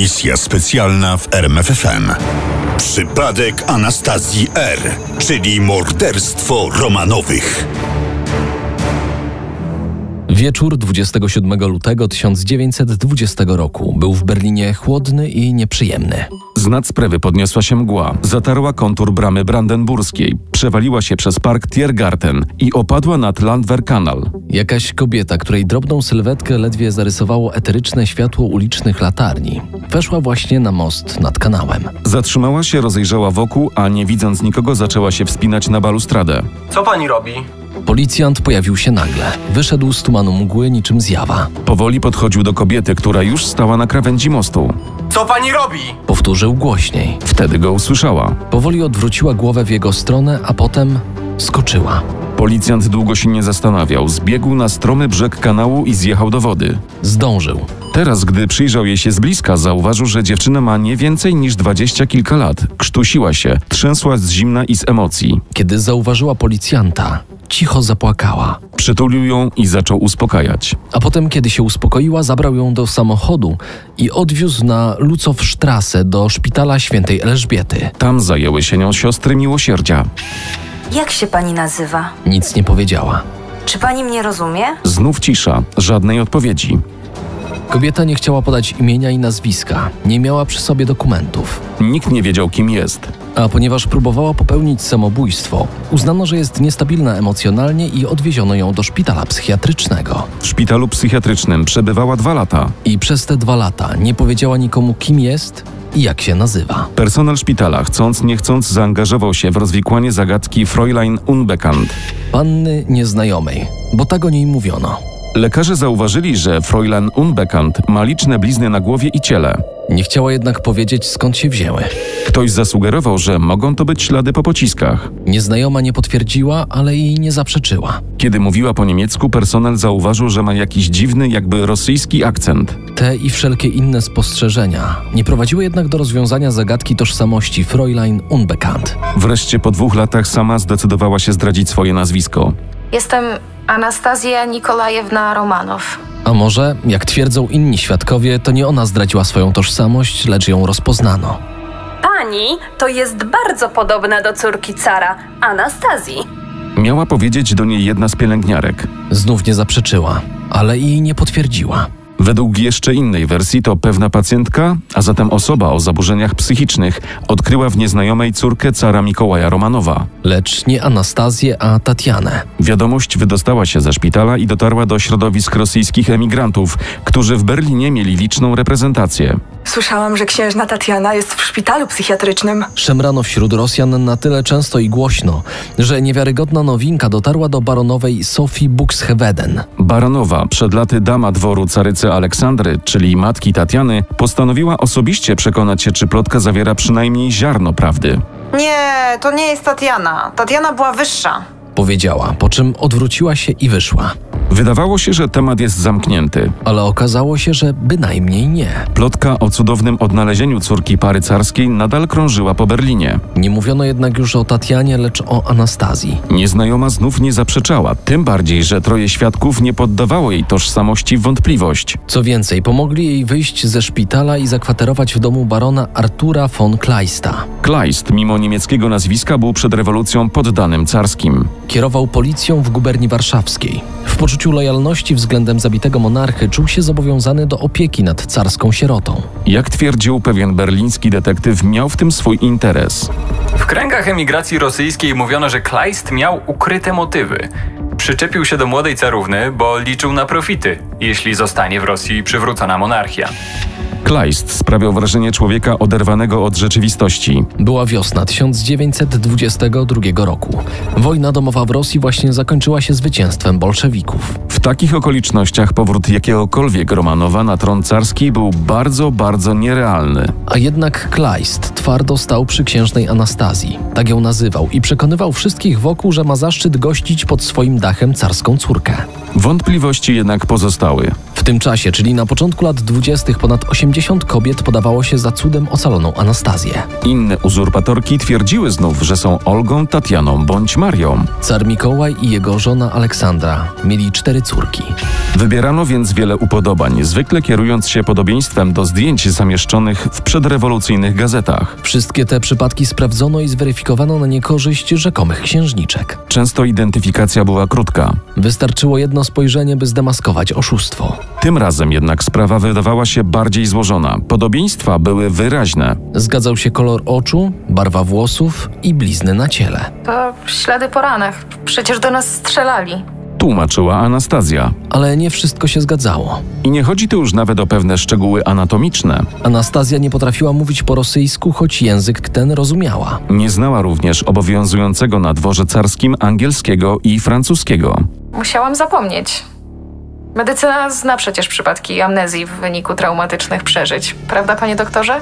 Misja specjalna w RMFFM. Przypadek Anastazji R., czyli morderstwo Romanowych. Wieczór 27 lutego 1920 roku był w Berlinie chłodny i nieprzyjemny. Z nad sprawy podniosła się mgła, zatarła kontur bramy brandenburskiej, przewaliła się przez park Tiergarten i opadła nad Landwehrkanal. Jakaś kobieta, której drobną sylwetkę ledwie zarysowało eteryczne światło ulicznych latarni, weszła właśnie na most nad kanałem. Zatrzymała się, rozejrzała wokół, a nie widząc nikogo zaczęła się wspinać na balustradę. Co pani robi? Policjant pojawił się nagle. Wyszedł z tumanu mgły niczym zjawa. Powoli podchodził do kobiety, która już stała na krawędzi mostu. Co pani robi? Powtórzył głośniej. Wtedy go usłyszała. Powoli odwróciła głowę w jego stronę, a potem skoczyła. Policjant długo się nie zastanawiał, zbiegł na stromy brzeg kanału i zjechał do wody. Zdążył. Teraz, gdy przyjrzał jej się z bliska, zauważył, że dziewczyna ma nie więcej niż dwadzieścia kilka lat. Krztusiła się, trzęsła z zimna i z emocji. Kiedy zauważyła policjanta, cicho zapłakała. Przytulił ją i zaczął uspokajać. A potem, kiedy się uspokoiła, zabrał ją do samochodu i odwiózł na Lucowstrasse do szpitala świętej Elżbiety. Tam zajęły się nią siostry miłosierdzia. Jak się pani nazywa? Nic nie powiedziała. Czy pani mnie rozumie? Znów cisza, żadnej odpowiedzi. Kobieta nie chciała podać imienia i nazwiska, nie miała przy sobie dokumentów. Nikt nie wiedział, kim jest. A ponieważ próbowała popełnić samobójstwo, uznano, że jest niestabilna emocjonalnie i odwieziono ją do szpitala psychiatrycznego. W szpitalu psychiatrycznym przebywała dwa lata. I przez te dwa lata nie powiedziała nikomu, kim jest i jak się nazywa. Personel szpitala, chcąc nie chcąc, zaangażował się w rozwikłanie zagadki Fräulein Unbekannt. Panny nieznajomej, bo tak o niej mówiono. Lekarze zauważyli, że Fräulein Unbekannt ma liczne blizny na głowie i ciele. Nie chciała jednak powiedzieć, skąd się wzięły. Ktoś zasugerował, że mogą to być ślady po pociskach. Nieznajoma nie potwierdziła, ale i nie zaprzeczyła. Kiedy mówiła po niemiecku, personel zauważył, że ma jakiś dziwny, jakby rosyjski akcent. Te i wszelkie inne spostrzeżenia nie prowadziły jednak do rozwiązania zagadki tożsamości Fräulein Unbekannt. Wreszcie po dwóch latach sama zdecydowała się zdradzić swoje nazwisko. Jestem Anastazja Nikolajewna Romanow. A może, jak twierdzą inni świadkowie, to nie ona zdradziła swoją tożsamość, lecz ją rozpoznano. Pani to jest bardzo podobna do córki cara, Anastazji. Miała powiedzieć do niej jedna z pielęgniarek. Znów nie zaprzeczyła, ale i nie potwierdziła. Według jeszcze innej wersji to pewna pacjentka, a zatem osoba o zaburzeniach psychicznych, odkryła w nieznajomej córkę cara Mikołaja Romanowa. Lecz nie Anastazję, a Tatianę. Wiadomość wydostała się ze szpitala i dotarła do środowisk rosyjskich emigrantów, którzy w Berlinie mieli liczną reprezentację. Słyszałam, że księżna Tatiana jest w szpitalu psychiatrycznym. Szemrano wśród Rosjan na tyle często i głośno, że niewiarygodna nowinka dotarła do baronowej Sofii Buxheveden. Baronowa, przed laty dama dworu carycy Aleksandry, czyli matki Tatiany, postanowiła osobiście przekonać się, czy plotka zawiera przynajmniej ziarno prawdy. Nie, to nie jest Tatiana. Tatiana była wyższa. Powiedziała, po czym odwróciła się i wyszła. Wydawało się, że temat jest zamknięty. Ale okazało się, że bynajmniej nie. Plotka o cudownym odnalezieniu córki pary carskiej nadal krążyła po Berlinie. Nie mówiono jednak już o Tatianie, lecz o Anastazji. Nieznajoma znów nie zaprzeczała, tym bardziej, że troje świadków nie poddawało jej tożsamości w wątpliwość. Co więcej, pomogli jej wyjść ze szpitala i zakwaterować w domu barona Artura von Kleista. Kleist, mimo niemieckiego nazwiska, był przed rewolucją poddanym carskim. Kierował policją w guberni warszawskiej. W poczuciu lojalności względem zabitego monarchy czuł się zobowiązany do opieki nad carską sierotą. Jak twierdził pewien berliński detektyw, miał w tym swój interes. W kręgach emigracji rosyjskiej mówiono, że Kleist miał ukryte motywy. Przyczepił się do młodej carówny, bo liczył na profity, jeśli zostanie w Rosji przywrócona monarchia. Kleist sprawiał wrażenie człowieka oderwanego od rzeczywistości. Była wiosna 1922 roku. Wojna domowa w Rosji właśnie zakończyła się zwycięstwem bolszewików. W takich okolicznościach powrót jakiegokolwiek Romanowa na tron carski był bardzo, bardzo nierealny. A jednak Kleist twardo stał przy księżnej Anastazji. Tak ją nazywał i przekonywał wszystkich wokół, że ma zaszczyt gościć pod swoim dachem carską córkę. Wątpliwości jednak pozostały. W tym czasie, czyli na początku lat 20., ponad 80 kobiet podawało się za cudem ocaloną Anastazję. Inne uzurpatorki twierdziły znów, że są Olgą, Tatianą bądź Marią. Car Mikołaj i jego żona Aleksandra mieli cztery córki. Wybierano więc wiele upodobań, zwykle kierując się podobieństwem do zdjęć zamieszczonych w przedrewolucyjnych gazetach. Wszystkie te przypadki sprawdzono i zweryfikowano na niekorzyść rzekomych księżniczek. Często identyfikacja była krótka. Wystarczyło jedno spojrzenie, by zdemaskować oszustwo. Tym razem jednak sprawa wydawała się bardziej złożona. Podobieństwa były wyraźne. Zgadzał się kolor oczu, barwa włosów i blizny na ciele. To ślady po ranach. Przecież do nas strzelali. Tłumaczyła Anastazja. Ale nie wszystko się zgadzało. I nie chodzi tu już nawet o pewne szczegóły anatomiczne. Anastazja nie potrafiła mówić po rosyjsku, choć język ten rozumiała. Nie znała również obowiązującego na dworze carskim angielskiego i francuskiego. Musiałam zapomnieć. Medycyna zna przecież przypadki amnezji w wyniku traumatycznych przeżyć. Prawda, panie doktorze?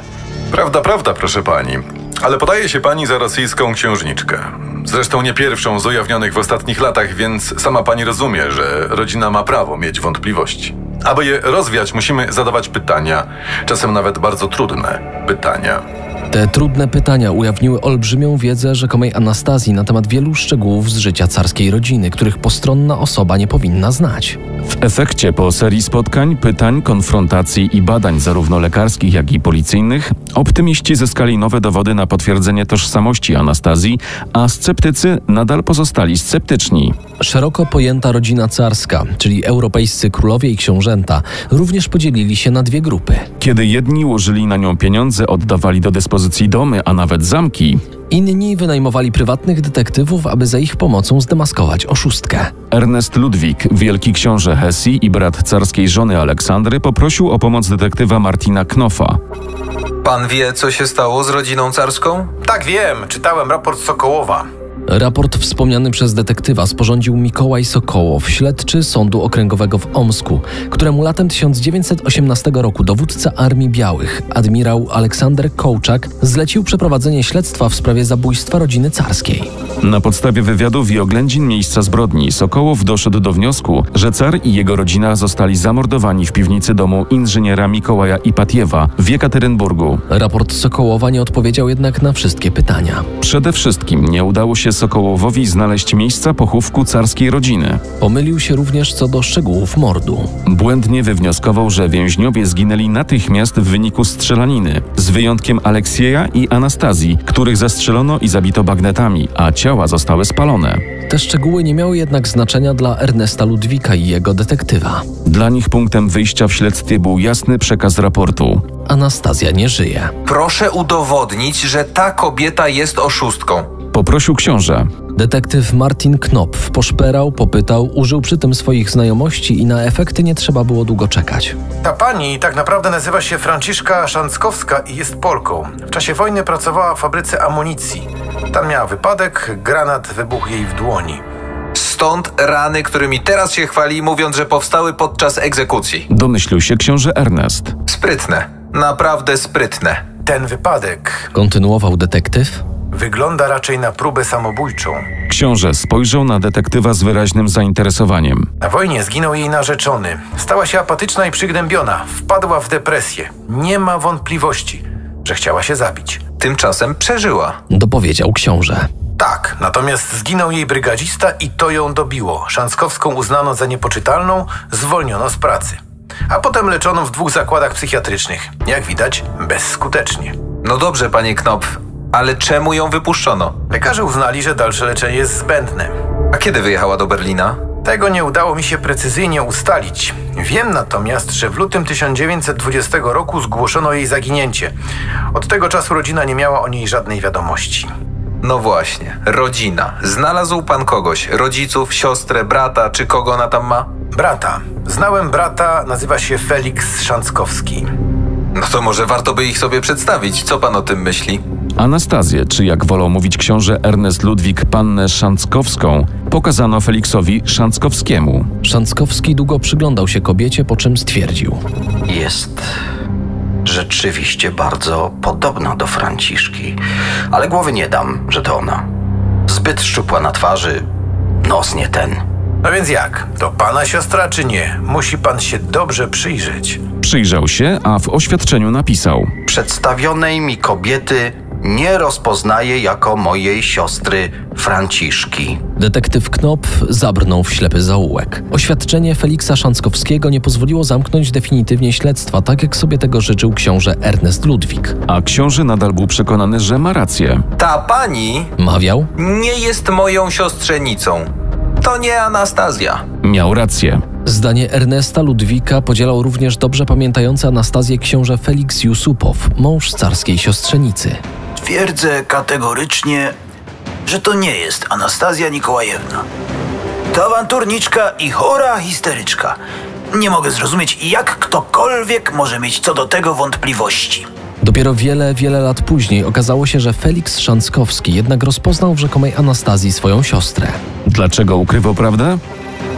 Prawda, prawda, proszę pani. Ale podaje się pani za rosyjską księżniczkę. Zresztą nie pierwszą z ujawnionych w ostatnich latach, więc sama pani rozumie, że rodzina ma prawo mieć wątpliwości. Aby je rozwiać, musimy zadawać pytania, czasem nawet bardzo trudne pytania. Te trudne pytania ujawniły olbrzymią wiedzę rzekomej Anastazji na temat wielu szczegółów z życia carskiej rodziny, których postronna osoba nie powinna znać. W efekcie po serii spotkań, pytań, konfrontacji i badań zarówno lekarskich, jak i policyjnych, optymiści zyskali nowe dowody na potwierdzenie tożsamości Anastazji, a sceptycy nadal pozostali sceptyczni. Szeroko pojęta rodzina carska, czyli europejscy królowie i książęta, również podzielili się na dwie grupy. Kiedy jedni łożyli na nią pieniądze, oddawali do dyspozycji domy, a nawet zamki, Inni wynajmowali prywatnych detektywów, aby za ich pomocą zdemaskować oszustkę. Ernest Ludwik, wielki książę Hesji i brat carskiej żony Aleksandry, poprosił o pomoc detektywa Martina Knofa. Pan wie, co się stało z rodziną carską? Tak wiem, czytałem raport Sokołowa. Raport wspomniany przez detektywa sporządził Mikołaj Sokołow, śledczy Sądu Okręgowego w Omsku, któremu latem 1918 roku dowódca Armii Białych, admirał Aleksander Kołczak, zlecił przeprowadzenie śledztwa w sprawie zabójstwa rodziny carskiej. Na podstawie wywiadów i oględzin miejsca zbrodni Sokołow doszedł do wniosku, że car i jego rodzina zostali zamordowani w piwnicy domu inżyniera Mikołaja Ipatiewa w Jekaterynburgu. Raport Sokołowa nie odpowiedział jednak na wszystkie pytania. Przede wszystkim nie udało się Sokołowowi znaleźć miejsca pochówku carskiej rodziny. Pomylił się również co do szczegółów mordu. Błędnie wywnioskował, że więźniowie zginęli natychmiast w wyniku strzelaniny, z wyjątkiem Aleksieja i Anastazji, których zastrzelono i zabito bagnetami, a ciała zostały spalone. Te szczegóły nie miały jednak znaczenia dla Ernesta Ludwika i jego detektywa. Dla nich punktem wyjścia w śledztwie był jasny przekaz raportu. Anastazja nie żyje. Proszę udowodnić, że ta kobieta jest oszustką. Poprosił książę. Detektyw Martin Knopf poszperał, popytał, użył przy tym swoich znajomości i na efekty nie trzeba było długo czekać. Ta pani tak naprawdę nazywa się Franciszka Szanckowska i jest Polką. W czasie wojny pracowała w fabryce amunicji. Tam miała wypadek, granat wybuchł jej w dłoni. Stąd rany, którymi teraz się chwali, mówiąc, że powstały podczas egzekucji. Domyślił się książę Ernest. Sprytne. Naprawdę sprytne. Ten wypadek Kontynuował detektyw. Wygląda raczej na próbę samobójczą. Książę spojrzał na detektywa z wyraźnym zainteresowaniem. Na wojnie zginął jej narzeczony. Stała się apatyczna i przygnębiona. Wpadła w depresję. Nie ma wątpliwości, że chciała się zabić. Tymczasem przeżyła. Dopowiedział książę. Tak, natomiast zginął jej brygadzista i to ją dobiło. Szanckowską uznano za niepoczytalną, zwolniono z pracy. A potem leczono w dwóch zakładach psychiatrycznych. Jak widać, bezskutecznie. No dobrze, panie Knopf, ale czemu ją wypuszczono? Lekarze uznali, że dalsze leczenie jest zbędne. A kiedy wyjechała do Berlina? Tego nie udało mi się precyzyjnie ustalić. Wiem natomiast, że w lutym 1920 roku zgłoszono jej zaginięcie. Od tego czasu rodzina nie miała o niej żadnej wiadomości. No właśnie, rodzina. Znalazł pan kogoś, rodziców, siostrę, brata, czy kogo ona tam ma? Brata. Znałem brata, nazywa się Felix Szanckowski. No to może warto by ich sobie przedstawić. Co pan o tym myśli? Anastazję, czy jak wolał mówić książę Ernest Ludwik pannę Szanckowską, pokazano Feliksowi Szanckowskiemu. Szanckowski długo przyglądał się kobiecie, po czym stwierdził. Jest rzeczywiście bardzo podobna do Franciszki, ale głowy nie dam, że to ona. Zbyt szczupła na twarzy, nos nie ten. No więc jak? To pana siostra czy nie? Musi pan się dobrze przyjrzeć. Przyjrzał się, a w oświadczeniu napisał: Przedstawionej mi kobiety nie rozpoznaję jako mojej siostry Franciszki. Detektyw Knopf zabrnął w ślepy zaułek. Oświadczenie Feliksa Szanckowskiego nie pozwoliło zamknąć definitywnie śledztwa, tak jak sobie tego życzył książę Ernest Ludwik. A książę nadal był przekonany, że ma rację. Ta pani Mawiał? nie jest moją siostrzenicą. To nie Anastazja. Miał rację. Zdanie Ernesta Ludwika podzielał również dobrze pamiętający Anastazję książę Feliks Jusupow, mąż carskiej siostrzenicy. Twierdzę kategorycznie, że to nie jest Anastazja Nikołajewna. To awanturniczka i chora histeryczka. Nie mogę zrozumieć, jak ktokolwiek może mieć co do tego wątpliwości. Dopiero wiele, wiele lat później okazało się, że Feliks Szanckowski jednak rozpoznał w rzekomej Anastazji swoją siostrę. Dlaczego ukrywał prawdę?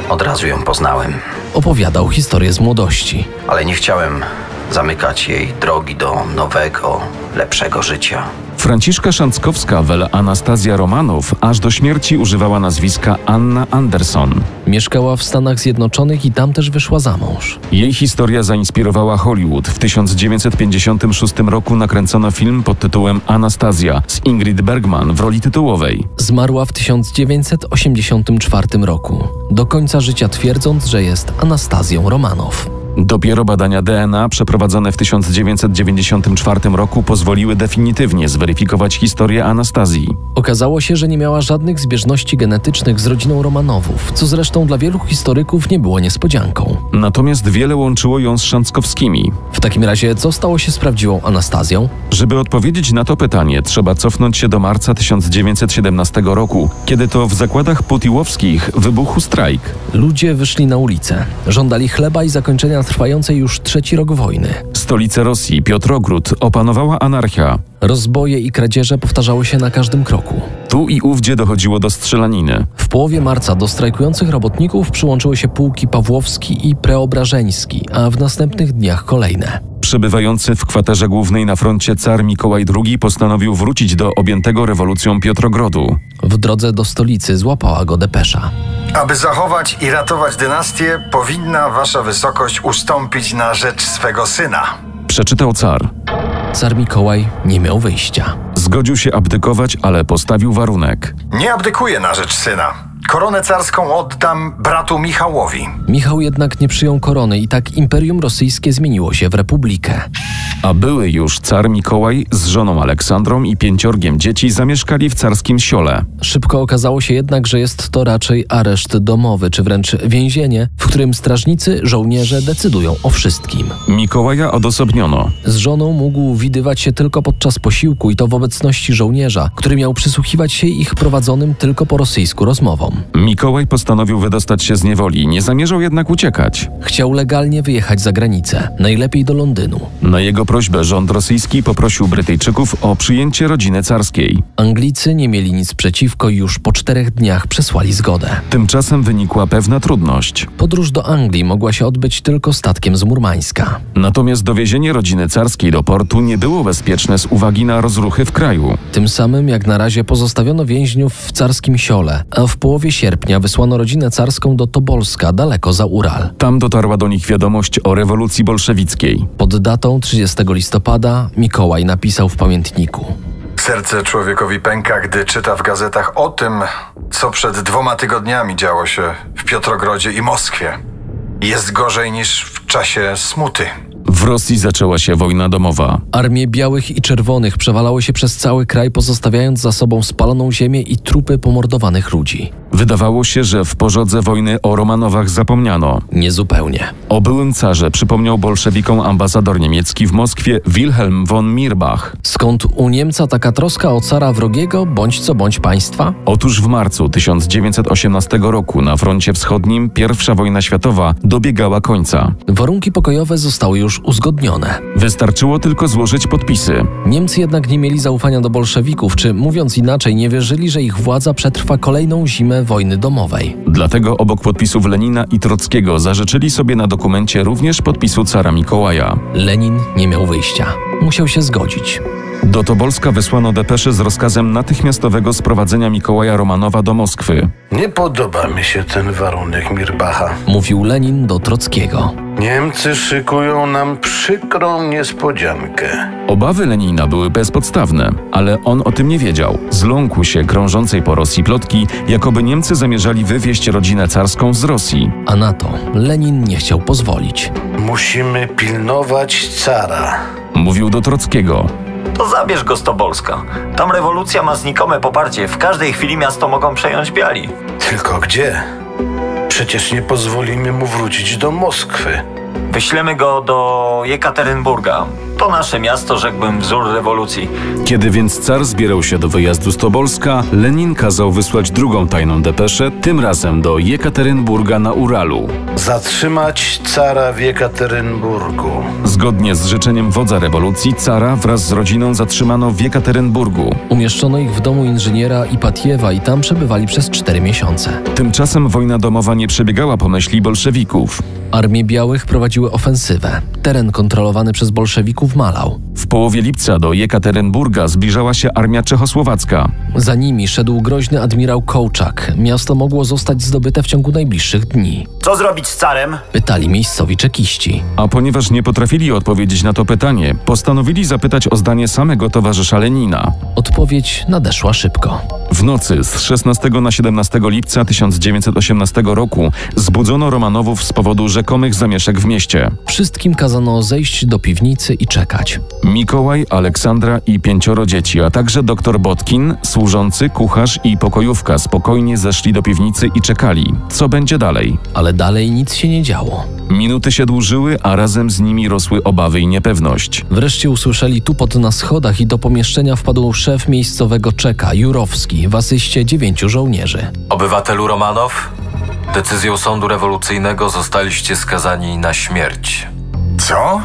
Od razu ją poznałem, Opowiadał historię z młodości. ale nie chciałem zamykać jej drogi do nowego, lepszego życia. Franciszka Szanckowska, wel Anastazja Romanów, aż do śmierci używała nazwiska Anna Anderson. Mieszkała w Stanach Zjednoczonych i tam też wyszła za mąż. Jej historia zainspirowała Hollywood. W 1956 roku nakręcono film pod tytułem Anastazja z Ingrid Bergman w roli tytułowej. Zmarła w 1984 roku, do końca życia twierdząc, że jest Anastazją Romanow. Dopiero badania DNA przeprowadzone w 1994 roku pozwoliły definitywnie zweryfikować historię Anastazji. Okazało się, że nie miała żadnych zbieżności genetycznych z rodziną Romanowów, co zresztą dla wielu historyków nie było niespodzianką. Natomiast wiele łączyło ją z Szanckowskimi. W takim razie, co stało się z prawdziwą Anastazją? Żeby odpowiedzieć na to pytanie, trzeba cofnąć się do marca 1917 roku, kiedy to w zakładach putiłowskich wybuchł strajk. Ludzie wyszli na ulicę, żądali chleba i zakończenia trwającej już trzeci rok wojny. Stolicę Rosji, Piotrogród, opanowała anarchia. Rozboje i kradzieże powtarzały się na każdym kroku. Tu i ówdzie dochodziło do strzelaniny. W połowie marca do strajkujących robotników przyłączyły się pułki Pawłowski i Preobrażeński, a w następnych dniach kolejne. Przebywający w kwaterze głównej na froncie car Mikołaj II postanowił wrócić do objętego rewolucją Piotrogrodu. W drodze do stolicy złapała go depesza. Aby zachować i ratować dynastię, powinna wasza wysokość ustąpić na rzecz swego syna. Przeczytał car. Car Mikołaj nie miał wyjścia. Zgodził się abdykować, ale postawił warunek. Nie abdykuję na rzecz syna. Koronę carską oddam bratu Michałowi. Michał jednak nie przyjął korony i tak Imperium Rosyjskie zmieniło się w republikę. A były już car Mikołaj z żoną Aleksandrą i pięciorgiem dzieci zamieszkali w carskim siole. Szybko okazało się jednak, że jest to raczej areszt domowy, czy wręcz więzienie, w którym strażnicy, żołnierze decydują o wszystkim. Mikołaja odosobniono. Z żoną mógł widywać się tylko podczas posiłku i to w obecności żołnierza, który miał przysłuchiwać się ich prowadzonym tylko po rosyjsku rozmowom. Mikołaj postanowił wydostać się z niewoli, nie zamierzał jednak uciekać. Chciał legalnie wyjechać za granicę, najlepiej do Londynu. Na jego prośbę rząd rosyjski poprosił Brytyjczyków o przyjęcie rodziny carskiej. Anglicy nie mieli nic przeciwko i już po czterech dniach przesłali zgodę. Tymczasem wynikła pewna trudność. Podróż do Anglii mogła się odbyć tylko statkiem z Murmańska. Natomiast dowiezienie rodziny carskiej do portu nie było bezpieczne z uwagi na rozruchy w kraju. Tym samym jak na razie pozostawiono więźniów w carskim siole, a w połowie sierpnia wysłano rodzinę carską do Tobolska, daleko za Ural. Tam dotarła do nich wiadomość o rewolucji bolszewickiej. Pod datą 30 listopada Mikołaj napisał w pamiętniku. Serce człowiekowi pęka, gdy czyta w gazetach o tym, co przed dwoma tygodniami działo się w Piotrogrodzie i Moskwie. Jest gorzej niż w czasie smuty. W Rosji zaczęła się wojna domowa. Armie białych i czerwonych przewalały się przez cały kraj, pozostawiając za sobą spaloną ziemię i trupy pomordowanych ludzi. Wydawało się, że w porządze wojny o Romanowach zapomniano. Niezupełnie. O byłym carze przypomniał bolszewikom ambasador niemiecki w Moskwie Wilhelm von Mirbach. Skąd u Niemca taka troska o cara wrogiego, bądź co bądź państwa? Otóż w marcu 1918 roku na froncie wschodnim I wojna światowa dobiegała końca. Warunki pokojowe zostały już uzgodnione. Wystarczyło tylko złożyć podpisy. Niemcy jednak nie mieli zaufania do bolszewików, czy mówiąc inaczej, nie wierzyli, że ich władza przetrwa kolejną zimę wojny domowej. Dlatego obok podpisów Lenina i Trockiego zażyczyli sobie na dokumencie również podpisu cara Mikołaja. Lenin nie miał wyjścia. Musiał się zgodzić. Do Tobolska wysłano depesze z rozkazem natychmiastowego sprowadzenia Mikołaja Romanowa do Moskwy. Nie podoba mi się ten warunek Mirbacha. Mówił Lenin do Trockiego. Niemcy szykują nam przykrą niespodziankę. Obawy Lenina były bezpodstawne, ale on o tym nie wiedział. Zląkł się krążącej po Rosji plotki, jakoby Niemcy zamierzali wywieźć rodzinę carską z Rosji. A na to Lenin nie chciał pozwolić. Musimy pilnować cara. Mówił do Trockiego. To zabierz go z Tobolska. Tam rewolucja ma znikome poparcie. W każdej chwili miasto mogą przejąć biali. Tylko gdzie? Przecież nie pozwolimy mu wrócić do Moskwy. Wyślemy go do Jekaterynburga. To nasze miasto, rzekłbym, wzór rewolucji. Kiedy więc car zbierał się do wyjazdu z Tobolska, Lenin kazał wysłać drugą tajną depeszę, tym razem do Jekaterynburga na Uralu. Zatrzymać cara w Jekaterynburgu. Zgodnie z życzeniem wodza rewolucji, cara wraz z rodziną zatrzymano w Jekaterynburgu. Umieszczono ich w domu inżyniera Ipatiewa i tam przebywali przez cztery miesiące. Tymczasem wojna domowa nie przebiegała po myśli bolszewików. Armie Białych prowadziły ofensywę. Teren kontrolowany przez bolszewików malał. W połowie lipca do Jekaterynburga zbliżała się armia czechosłowacka. Za nimi szedł groźny admirał Kołczak. Miasto mogło zostać zdobyte w ciągu najbliższych dni. Co zrobić z carem? Pytali miejscowi czekiści. A ponieważ nie potrafili odpowiedzieć na to pytanie, postanowili zapytać o zdanie samego towarzysza Lenina. Odpowiedź nadeszła szybko. W nocy z 16 na 17 lipca 1918 roku zbudzono Romanowów z powodu rzekomych zamieszek w mieście. Wszystkim kazano zejść do piwnicy i czekać. Mikołaj, Aleksandra i pięcioro dzieci, a także doktor Botkin, służący, kucharz i pokojówka spokojnie zeszli do piwnicy i czekali, co będzie dalej. Ale dalej nic się nie działo. Minuty się dłużyły, a razem z nimi rosły obawy i niepewność. Wreszcie usłyszeli tupot na schodach i do pomieszczenia wpadł szef miejscowego czeka, Jurowski, w asyście dziewięciu żołnierzy. Obywatelu Romanow, decyzją sądu rewolucyjnego zostaliście skazani na śmierć. Co?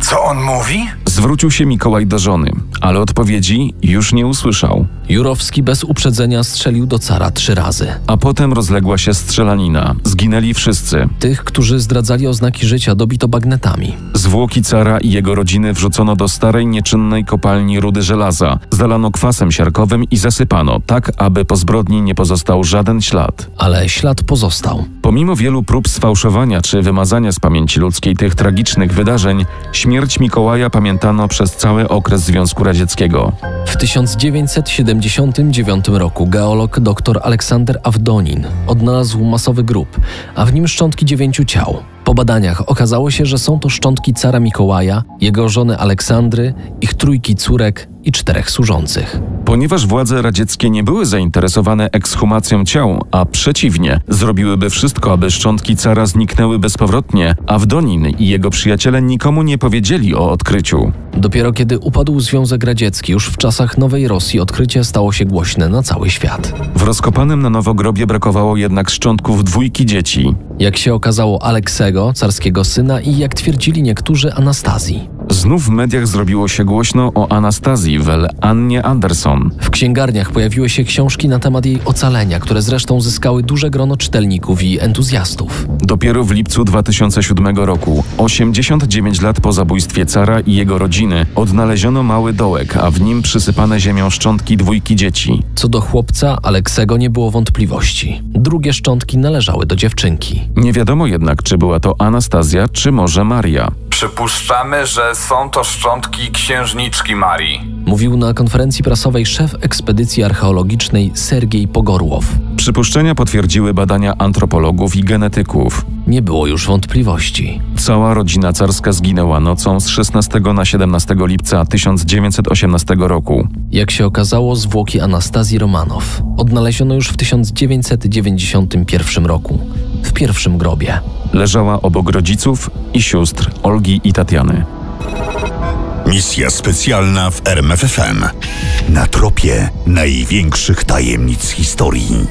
Co on mówi? Zwrócił się Mikołaj do żony, ale odpowiedzi już nie usłyszał. Jurowski bez uprzedzenia strzelił do cara trzy razy. A potem rozległa się strzelanina. Zginęli wszyscy. Tych, którzy zdradzali oznaki życia, dobito bagnetami. Zwłoki cara i jego rodziny wrzucono do starej, nieczynnej kopalni rudy żelaza. Zalano kwasem siarkowym i zasypano, tak aby po zbrodni nie pozostał żaden ślad. Ale ślad pozostał. Pomimo wielu prób sfałszowania czy wymazania z pamięci ludzkiej tych tragicznych wydarzeń, śmierć Mikołaja pamiętano przez cały okres Związku Radzieckiego. W 1979 roku geolog dr Aleksander Awdonin odnalazł masowy grób, a w nim szczątki dziewięciu ciał. Po badaniach okazało się, że są to szczątki cara Mikołaja, jego żony Aleksandry, ich trójki córek i czterech służących. Ponieważ władze radzieckie nie były zainteresowane ekshumacją ciał, a przeciwnie, zrobiłyby wszystko, aby szczątki cara zniknęły bezpowrotnie, Awdonin i jego przyjaciele nikomu nie powiedzieli o odkryciu. Dopiero kiedy upadł Związek Radziecki, już w czasach Nowej Rosji, odkrycie stało się głośne na cały świat. W rozkopanym na nowo grobie brakowało jednak szczątków dwójki dzieci. Jak się okazało Aleksego, carskiego syna i jak twierdzili niektórzy Anastazji. Znów w mediach zrobiło się głośno o Anastazji wel Annie Anderson. W księgarniach pojawiły się książki na temat jej ocalenia, które zresztą zyskały duże grono czytelników i entuzjastów. Dopiero w lipcu 2007 roku, 89 lat po zabójstwie cara i jego rodziny, odnaleziono mały dołek, a w nim przysypane ziemią szczątki dwójki dzieci. Co do chłopca, Aleksego nie było wątpliwości. Drugie szczątki należały do dziewczynki. Nie wiadomo jednak, czy była to Anastazja, czy może Maria. Przypuszczamy, że są to szczątki księżniczki Marii. Mówił na konferencji prasowej szef ekspedycji archeologicznej Sergiej Pogorłow. Przypuszczenia potwierdziły badania antropologów i genetyków. Nie było już wątpliwości. Cała rodzina carska zginęła nocą z 16 na 17 lipca 1918 roku. Jak się okazało, zwłoki Anastazji Romanow odnaleziono już w 1991 roku, w pierwszym grobie. Leżała obok rodziców i sióstr Olgi i Tatiany. Misja specjalna w RMFFM. Na tropie największych tajemnic historii.